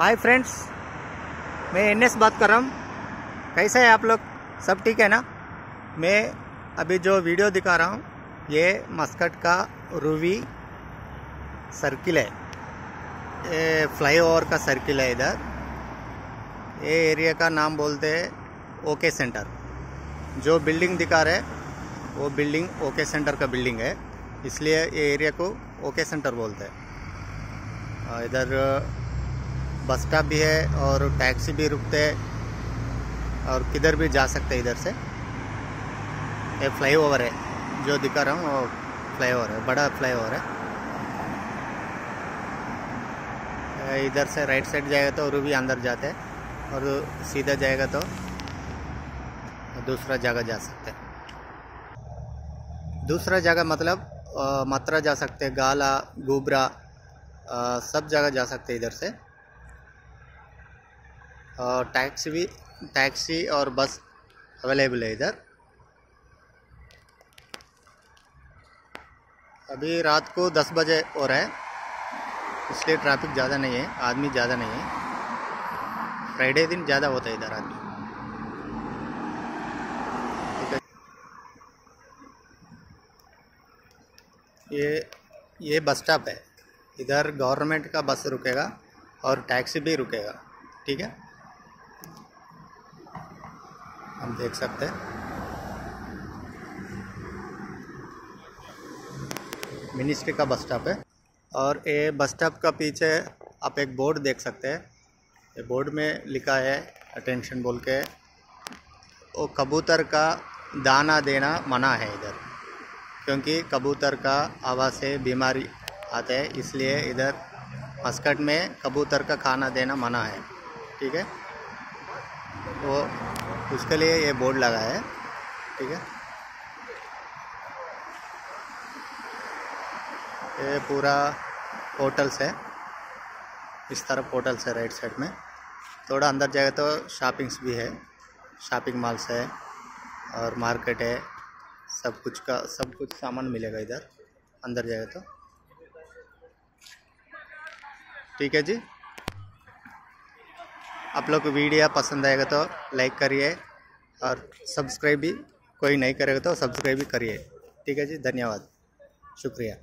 हाय friends मैं N S बात कर रहा हूँ। कैसे है आप लोग? सब ठीक है ना? मैं अभी जो वीडियो दिखा रहा हूँ, ये मस्कट का रूवी सर्किल है। ये फ्लाईओवर का सर्किल है इधर। ये एरिया का नाम बोलते हैं ओके सेंटर जो बिल्डिंग दिखा रहे वो बिल्डिंग ओके सेंटर का बिल्डिंग है। इसलिए ये एरिया को ओके सेंटर बोलते हैं। इधर बस स्टॉप भी है और टैक्सी भी रुकते हैं और किधर भी जा सकते हैं इधर से। ये फ्लाई ओवर है, जो दिखा रहा हूँ वो फ्लाई ओवर है, बड़ा फ्लाई ओवर है इधर से राइट साइड जाएगा तो और भी अंदर जाते हैं और सीधा जाएगा तो दूसरा जगह जा सकते हैं। दूसरा जगह मतलब मथुरा जा सकते हैं, गाला, गोबरा सब जगह जा सकते इधर से। और टैक्सी भी, टैक्सी और बस अवेलेबल है इधर। अभी रात को 10 बजे हो रहा है, इसलिए ट्रैफ़िक ज़्यादा नहीं है, आदमी ज़्यादा नहीं है। फ्राइडे दिन ज़्यादा होता है इधर आदमी। ये ये बस स्टॉप है। इधर गवर्नमेंट का बस रुकेगा और टैक्सी भी रुकेगा। ठीक है? हम देख सकते हैं। मिनिस्ट्री का बस स्टॉप है। और ये बस स्टॉप का पीछे आप एक बोर्ड देख सकते हैं। ये बोर्ड में लिखा है अटेंशन बोल के। वो कबूतर का दाना देना मना है इधर। क्योंकि कबूतर का आवाज़ से बीमारी आते हैं, इसलिए इधर मस्कट में कबूतर का खाना देना मना है। ठीक है? वो उसके लिए ये बोर्ड लगा है, ठीक है? ये पूरा होटल्स है, इस तरफ़ होटल्स है राइट साइड में। थोड़ा अंदर जाएगा तो शॉपिंग्स भी है, शॉपिंग मॉल्स है और मार्केट है, सब कुछ का, सब कुछ सामान मिलेगा इधर, अंदर जाएगा तो। ठीक है जी? आप लोग को वीडियो पसंद आएगा तो लाइक करिए और सब्सक्राइब भी कोई नहीं करेगा तो सब्सक्राइब भी करिए। ठीक है जी, धन्यवाद। शुक्रिया।